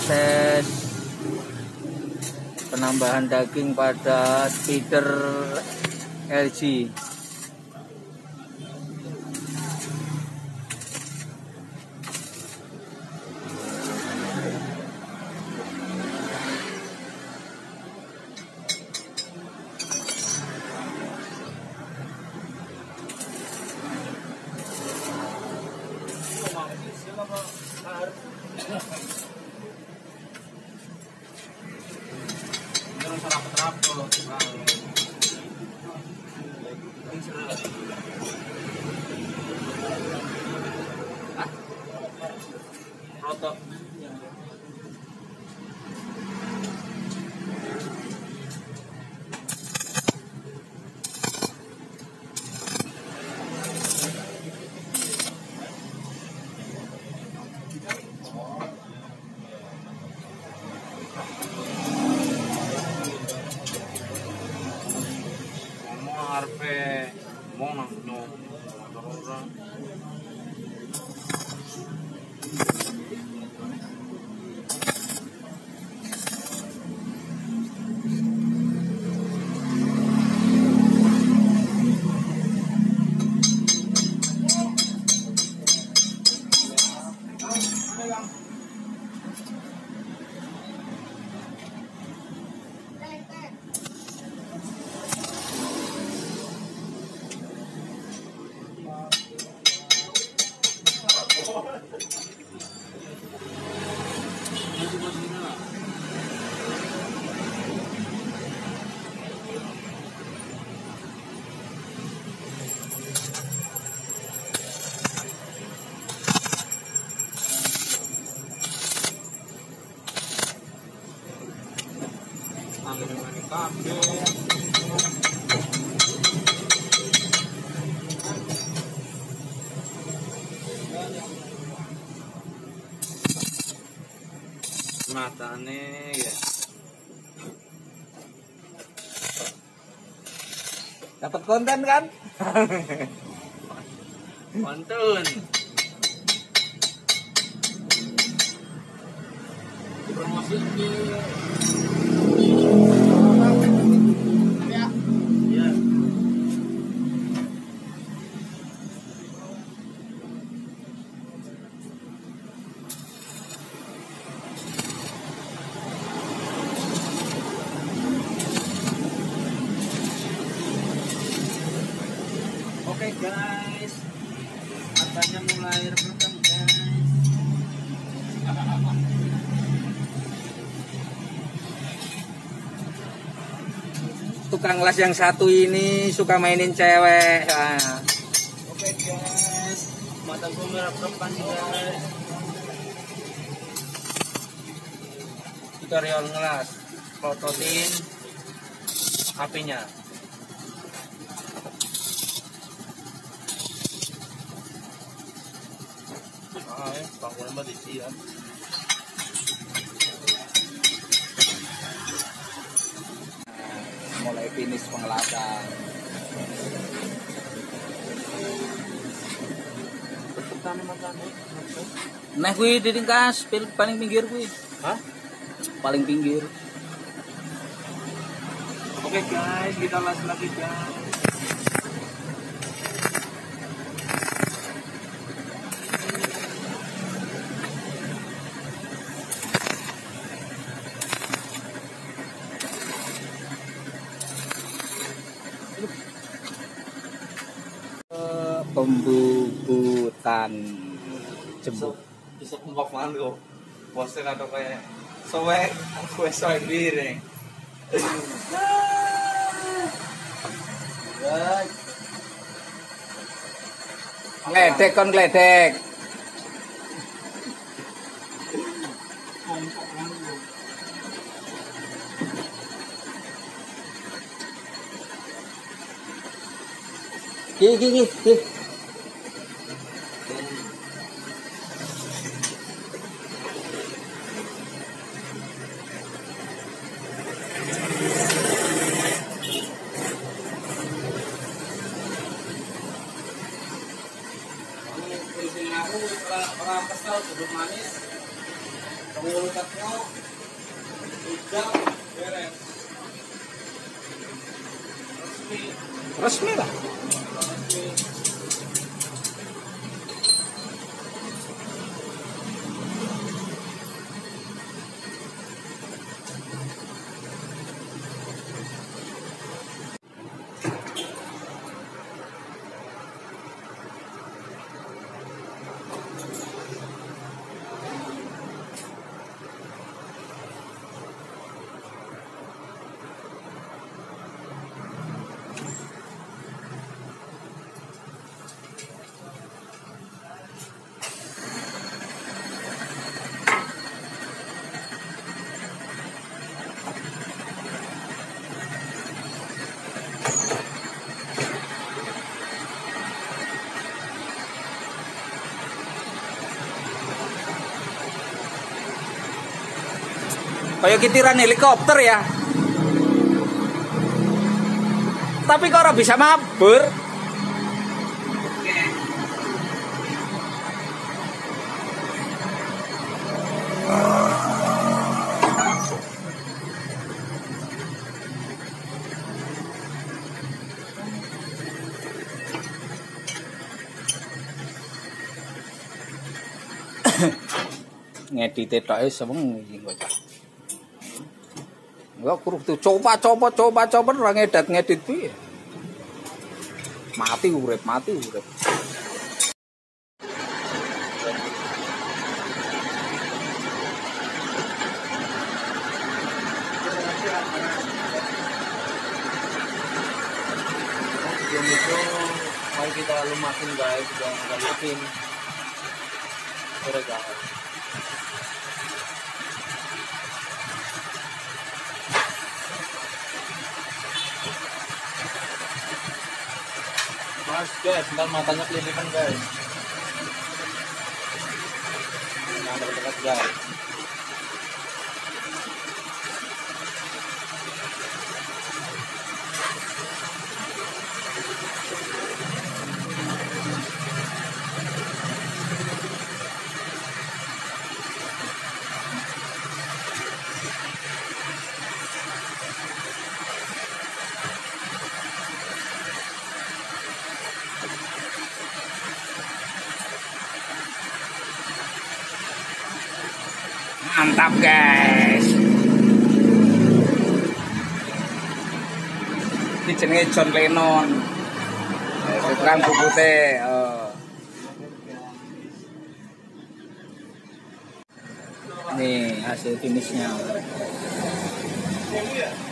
proses penambahan daging pada feeder LG Roto. pe mona no Matane ya. dapat konten kan Mantun. Promosi Ya. Oke guys, mulai guys. tukang las yang satu ini suka mainin cewek. Nah, Oke guys, mata gue merah perempuan guys. tutorial ngelas. Prototin apinya Bangunan sini ya. mulai finish pengelasan nah gue didingkas pil- paling pinggir gue Hah? paling pinggir Oke guys, kita las lagi guys. pembukutan jembut bisa kumpul malu bosnya kata kayak sowe aku sowe bireng Ngledek kon ngledek. Ki ki ki ki. 그렇습니다. Kayak kitiran helikopter ya. Tapi kok orang bisa mabur? ngedit tok semeng iki kok. Enggak kurup tuh coba coba coba coba orang ngedit ngedit piye. Mati urip, mati urip. Mari kita lumasin guys, jangan lupain. Sore. Mas guys, ntar matanya kelilipan guys. Nah, dekat guys. mantap guys. Ini jenisnya John Lennon. Sekarang buku teh oh. nih hasil finishnya. Thank you.